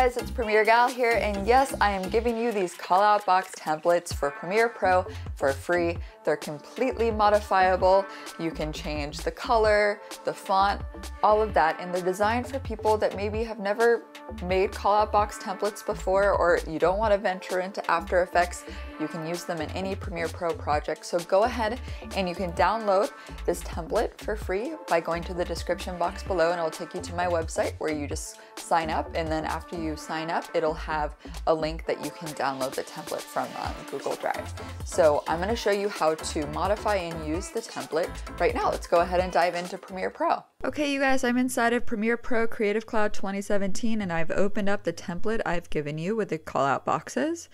guys, it's Premiere Gal here, and yes, I am giving you these callout box templates for Premiere Pro for free. They're completely modifiable. You can change the color, the font, all of that, and they're designed for people that maybe have never made callout box templates before, or you don't want to venture into After Effects. You can use them in any Premiere Pro project. So go ahead and you can download this template for free by going to the description box below, and it'll take you to my website where you just sign up and then after you sign up it'll have a link that you can download the template from um, Google Drive. So I'm going to show you how to modify and use the template right now. Let's go ahead and dive into Premiere Pro. Okay you guys, I'm inside of Premiere Pro Creative Cloud 2017 and I've opened up the template I've given you with the callout boxes.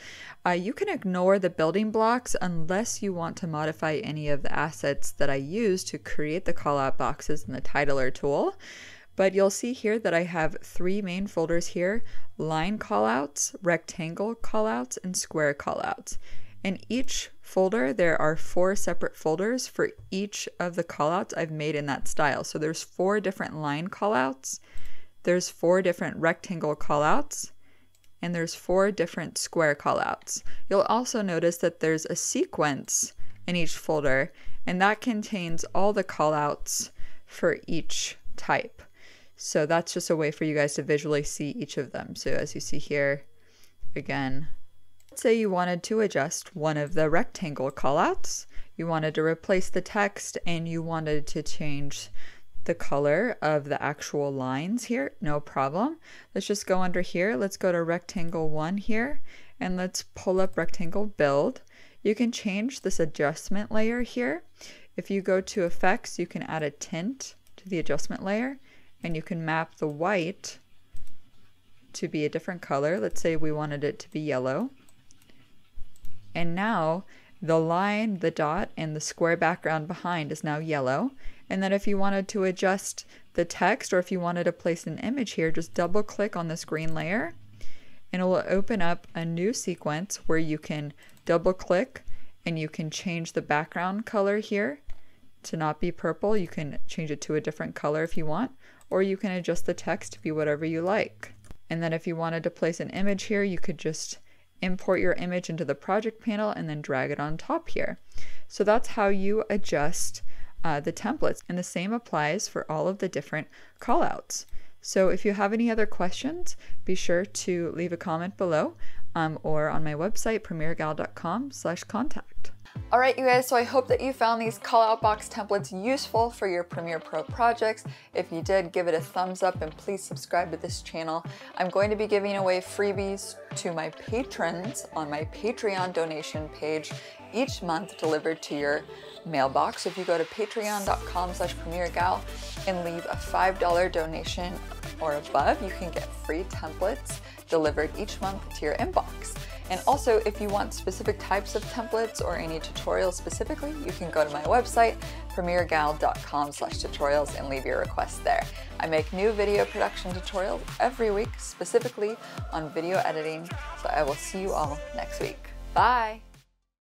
Uh, you can ignore the building blocks unless you want to modify any of the assets that I use to create the callout boxes in the titler tool. But you'll see here that I have three main folders here, line callouts, rectangle callouts, and square callouts. In each folder, there are four separate folders for each of the callouts I've made in that style. So there's four different line callouts, there's four different rectangle callouts, and there's four different square callouts. You'll also notice that there's a sequence in each folder, and that contains all the callouts for each type. So that's just a way for you guys to visually see each of them. So as you see here, again, let's say you wanted to adjust one of the rectangle callouts. You wanted to replace the text and you wanted to change the color of the actual lines here, no problem. Let's just go under here. Let's go to rectangle one here and let's pull up rectangle build. You can change this adjustment layer here. If you go to effects, you can add a tint to the adjustment layer and you can map the white to be a different color. Let's say we wanted it to be yellow. And now the line, the dot, and the square background behind is now yellow. And then if you wanted to adjust the text or if you wanted to place an image here, just double click on this green layer and it will open up a new sequence where you can double click and you can change the background color here to not be purple. You can change it to a different color if you want or you can adjust the text to be whatever you like. And then if you wanted to place an image here, you could just import your image into the project panel and then drag it on top here. So that's how you adjust uh, the templates. And the same applies for all of the different callouts. So if you have any other questions, be sure to leave a comment below um, or on my website, premieregal.com slash contact. Alright you guys, so I hope that you found these callout box templates useful for your Premiere Pro projects. If you did, give it a thumbs up and please subscribe to this channel. I'm going to be giving away freebies to my patrons on my Patreon donation page each month delivered to your mailbox. If you go to patreon.com slash premieregal and leave a $5 donation or above, you can get free templates delivered each month to your inbox. And also, if you want specific types of templates or any tutorials specifically, you can go to my website, premieregal.com slash tutorials and leave your request there. I make new video production tutorials every week, specifically on video editing, so I will see you all next week. Bye!